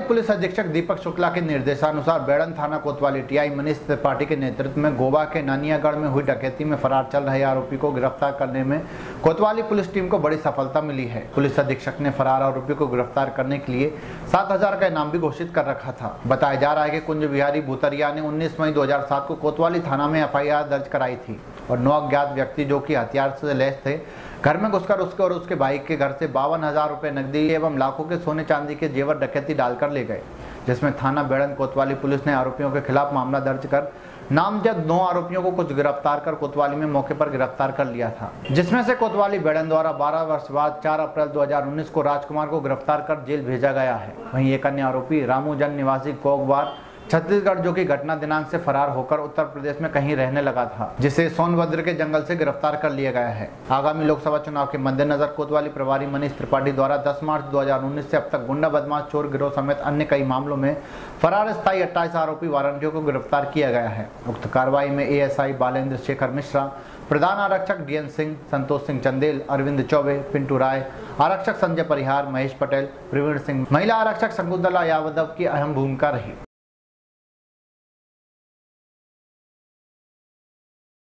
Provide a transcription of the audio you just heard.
Police अधीक्षक दीपक शुक्ला के निर्देशानुसार बेड़न थाना कोतवाली टीआई मनीष त्रिपाठी के नेतृत्व में गोवा के नानियागढ़ में हुई डकैती में फरार चल रहे आरोपी को गिरफ़्तार करने में कोतवाली पुलिस टीम को बड़ी सफलता मिली है। पुलिस अधीक्षक ने फरार आरोपी को गिरफ़्तार करने के लिए सात हज़ार का इनाम भी घोषित कर रखा था। बताया जा रहा है कि कुंज बिहारी भूतरिया ने उन्नीस मई दो हज़ार सात को कोतवाली थाना में एफआईआर दर्ज कराई थी और नौ अज्ञात व्यक्ति जो की हथियार से लैस थे घर में घुसकर उसके और उसके भाई के घर से बावन हज़ार रुपए नकदी एवं लाखों के सोने चांदी के जेवर डकैती डालकर ले गए, जिसमें थाना बेड़न कोतवाली पुलिस ने आरोपियों के खिलाफ मामला दर्ज कर नामजद नौ आरोपियों को कुछ गिरफ़्तार कर कोतवाली में मौके पर गिरफ़्तार कर लिया था। जिसमें से कोतवाली बेड़न द्वारा 12 वर्ष बाद 4 अप्रैल 2019 को राजकुमार को गिरफ़्तार कर जेल भेजा गया है। वहीं एक अन्य आरोपी रामूजन निवासी कोगवार छत्तीसगढ़ जो कि घटना दिनांक से फरार होकर उत्तर प्रदेश में कहीं रहने लगा था, जिसे सोनभद्र के जंगल से गिरफ़्तार कर लिया गया है। आगामी लोकसभा चुनाव के मद्देनजर कोतवाली प्रभारी मनीष त्रिपाठी द्वारा 10 मार्च 2019 से अब तक गुंडा, बदमाश, चोर, गिरोह समेत अन्य कई मामलों में फरार स्थायी अट्ठाईस आरोपी वारंटियों को गिरफ़्तार किया गया है। उक्त कार्रवाई में एएसआई बालेंद्र शेखर मिश्रा, प्रधान आरक्षक डीएन सिंह, संतोष सिंह चंदेल, अरविंद चौबे, पिंटू राय, आरक्षक संजय परिहार, महेश पटेल, प्रवीण सिंह, महिला आरक्षक शकुंतला यादव की अहम भूमिका रही।